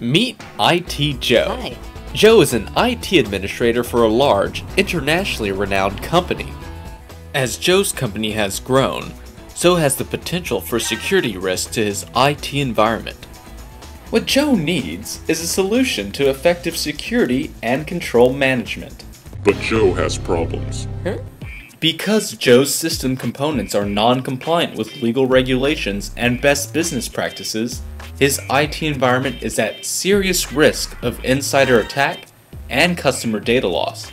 Meet IT Joe. Hi. Joe is an IT administrator for a large, internationally renowned company. As Joe's company has grown, so has the potential for security risk to his IT environment. What Joe needs is a solution to effective security and control management. But Joe has problems. Huh? Because Joe's system components are non compliant with legal regulations and best business practices, his IT environment is at serious risk of insider attack and customer data loss.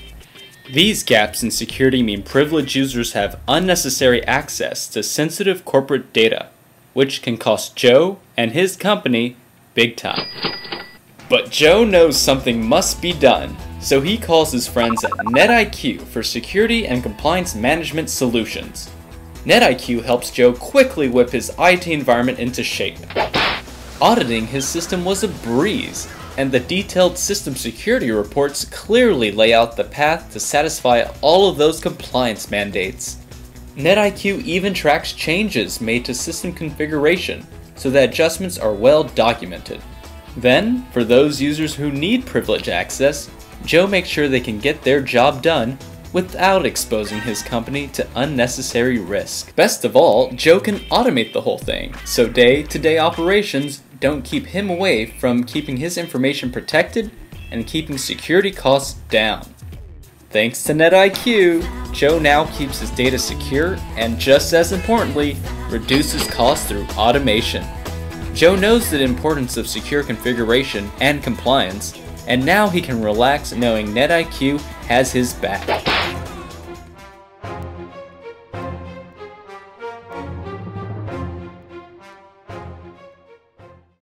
These gaps in security mean privileged users have unnecessary access to sensitive corporate data, which can cost Joe and his company big time. But Joe knows something must be done, so he calls his friends at NetIQ for security and compliance management solutions. NetIQ helps Joe quickly whip his IT environment into shape. Auditing his system was a breeze, and the detailed system security reports clearly lay out the path to satisfy all of those compliance mandates. NetIQ even tracks changes made to system configuration so that adjustments are well documented. Then, for those users who need privilege access, Joe makes sure they can get their job done without exposing his company to unnecessary risk. Best of all, Joe can automate the whole thing, so day to day operations don't keep him away from keeping his information protected and keeping security costs down. Thanks to NetIQ, Joe now keeps his data secure and, just as importantly, reduces costs through automation. Joe knows the importance of secure configuration and compliance, and now he can relax knowing NetIQ has his back.